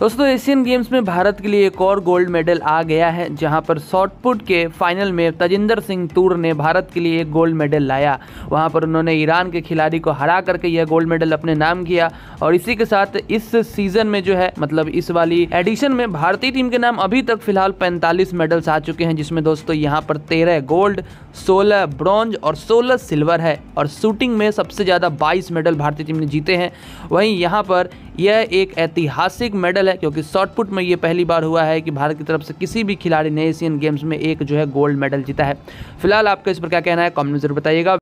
दोस्तों Asian games में भारत के लिए एक और गोल्ड मेडल आ गया है, जहाँ पर शॉटपुट के फाइनल में तजिंदर सिंह तूर ने भारत के लिए एक गोल्ड मेडल लाया। वहाँ पर उन्होंने ईरान के खिलाड़ी को हरा करके यह गोल्ड मेडल अपने नाम किया, और इसी के साथ इस सीज़न में जो है मतलब इस वाली एडिशन में भारतीय टीम के नाम अभी तक फ़िलहाल पैंतालीस मेडल्स आ चुके हैं, जिसमें दोस्तों यहाँ पर तेरह गोल्ड सोलह ब्रॉन्ज और सोलह सिल्वर है, और शूटिंग में सबसे ज़्यादा बाईस मेडल भारतीय टीम ने जीते हैं। वहीं यहाँ पर यह एक ऐतिहासिक मेडल है, क्योंकि शॉर्टपुट में ये पहली बार हुआ है कि भारत की तरफ़ से किसी भी खिलाड़ी ने एशियन गेम्स में एक जो है गोल्ड मेडल जीता है। फ़िलहाल आपका इस पर क्या कहना है, कॉमेंट ज़रूर बताइएगा।